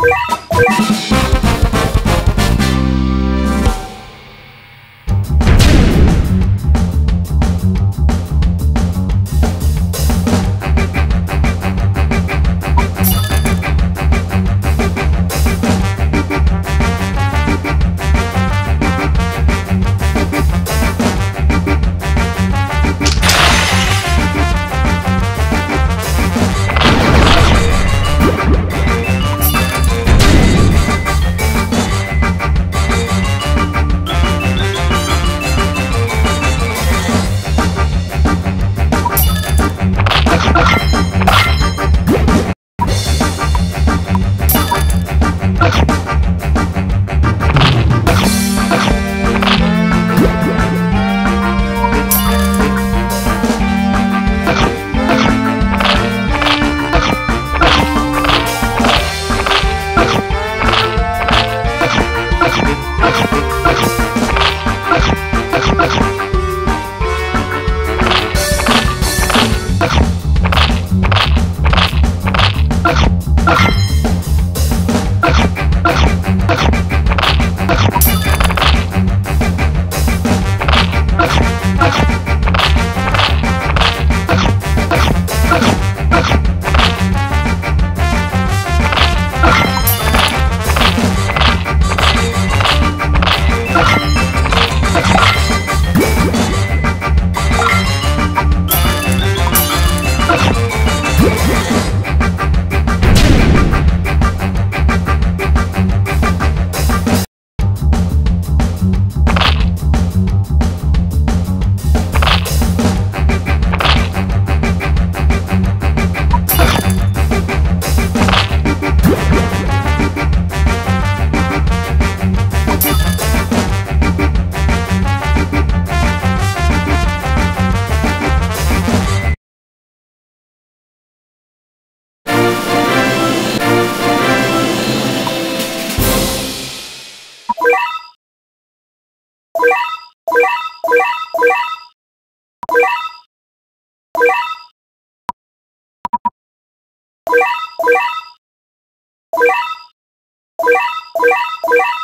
Música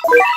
Yeah!